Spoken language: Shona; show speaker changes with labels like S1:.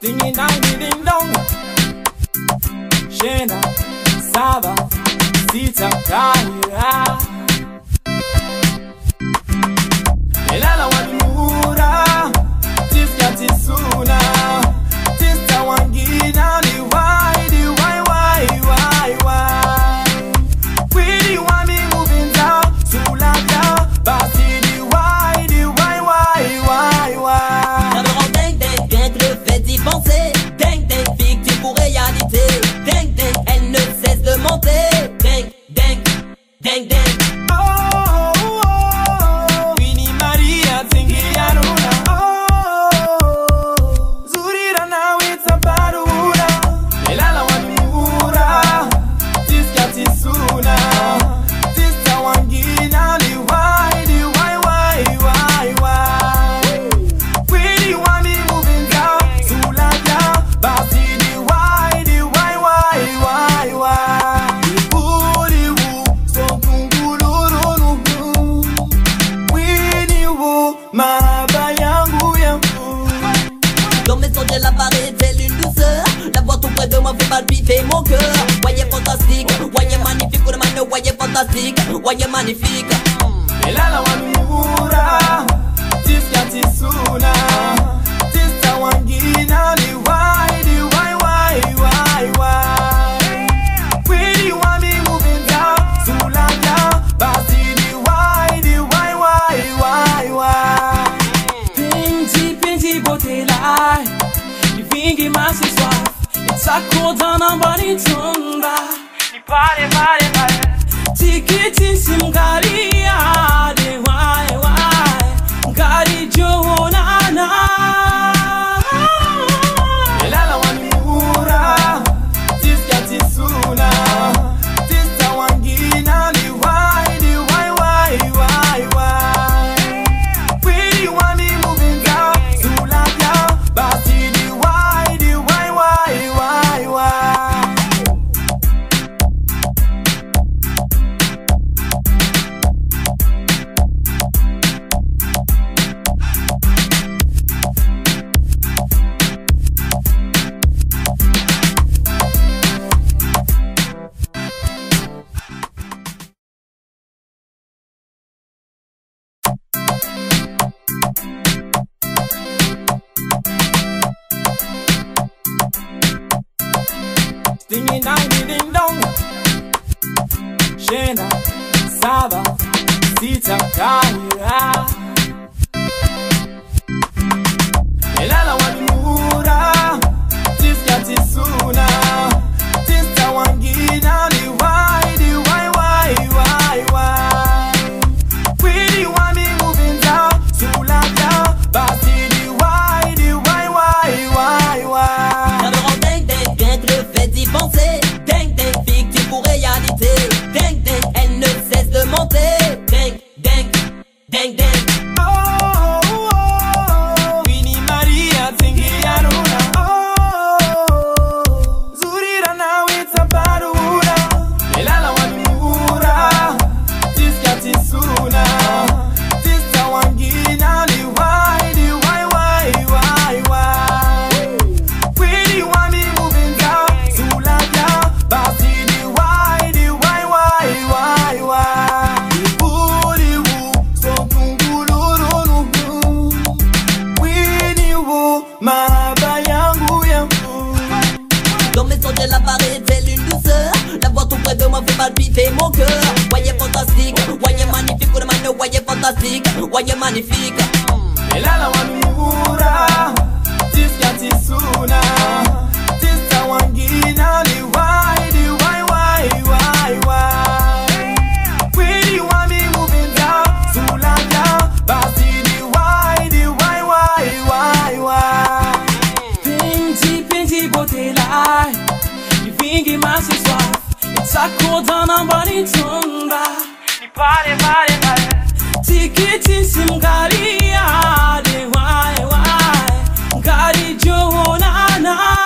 S1: tình nhìn đang đi đinh đông Shena, Saba, Sita, Kahira
S2: Dang, dang.
S3: Why you for Why you man if you man Why you for Why you man
S4: Sacuda na baritunda E pare, pare, pare
S1: singinangi lindonga shena saba sitakaira ah.
S3: Leur maison de la parée, c'est une douceur La voix tout près de moi fait palpiter mon cœur Voyez fantastique, voyez magnifique, voyez fantastique, voyez magnifique Et là la
S4: takodzana mbari tsonga tikiti simgari yade ngari johonana